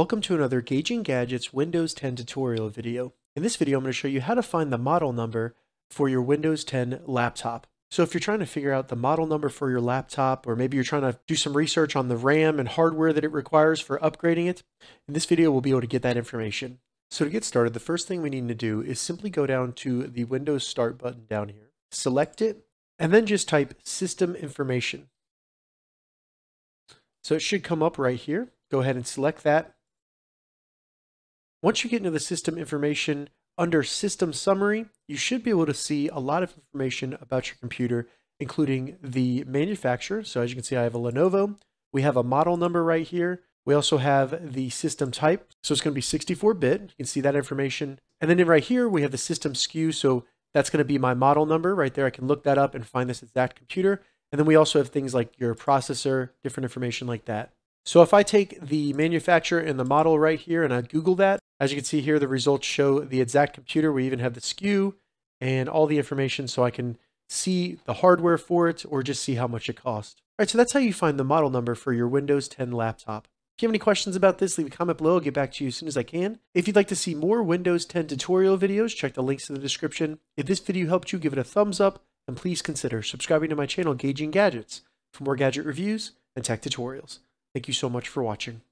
Welcome to another Gauging Gadgets Windows 10 tutorial video. In this video, I'm going to show you how to find the model number for your Windows 10 laptop. So if you're trying to figure out the model number for your laptop, or maybe you're trying to do some research on the RAM and hardware that it requires for upgrading it, in this video, we'll be able to get that information. So to get started, the first thing we need to do is simply go down to the Windows Start button down here, select it, and then just type System Information. So it should come up right here. Go ahead and select that. Once you get into the system information under System Summary, you should be able to see a lot of information about your computer, including the manufacturer. So as you can see, I have a Lenovo. We have a model number right here. We also have the system type. So it's going to be 64-bit. You can see that information. And then right here, we have the system SKU. So that's going to be my model number right there. I can look that up and find this exact computer. And then we also have things like your processor, different information like that. So if I take the manufacturer and the model right here and I Google that, as you can see here, the results show the exact computer. We even have the SKU and all the information so I can see the hardware for it or just see how much it costs. All right, so that's how you find the model number for your Windows 10 laptop. If you have any questions about this, leave a comment below. I'll get back to you as soon as I can. If you'd like to see more Windows 10 tutorial videos, check the links in the description. If this video helped you, give it a thumbs up and please consider subscribing to my channel, Gauging Gadgets, for more gadget reviews and tech tutorials. Thank you so much for watching.